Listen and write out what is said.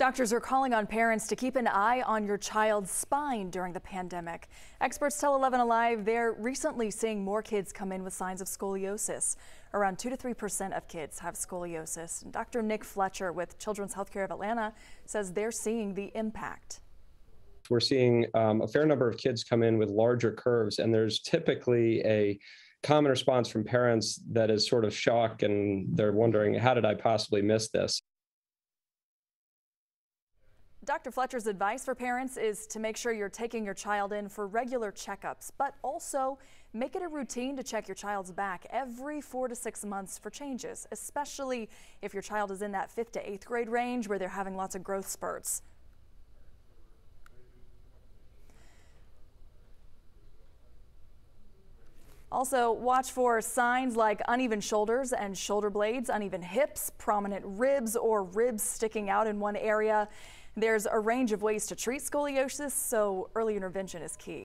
Doctors are calling on parents to keep an eye on your child's spine during the pandemic. Experts tell 11 Alive they're recently seeing more kids come in with signs of scoliosis. Around 2 to 3 percent of kids have scoliosis. Dr. Nick Fletcher with Children's Healthcare of Atlanta says they're seeing the impact. We're seeing um, a fair number of kids come in with larger curves, and there's typically a common response from parents that is sort of shock and they're wondering, how did I possibly miss this? Dr. Fletcher's advice for parents is to make sure you're taking your child in for regular checkups, but also make it a routine to check your child's back every four to six months for changes, especially if your child is in that fifth to eighth grade range where they're having lots of growth spurts. Also, watch for signs like uneven shoulders and shoulder blades, uneven hips, prominent ribs, or ribs sticking out in one area. There's a range of ways to treat scoliosis, so early intervention is key.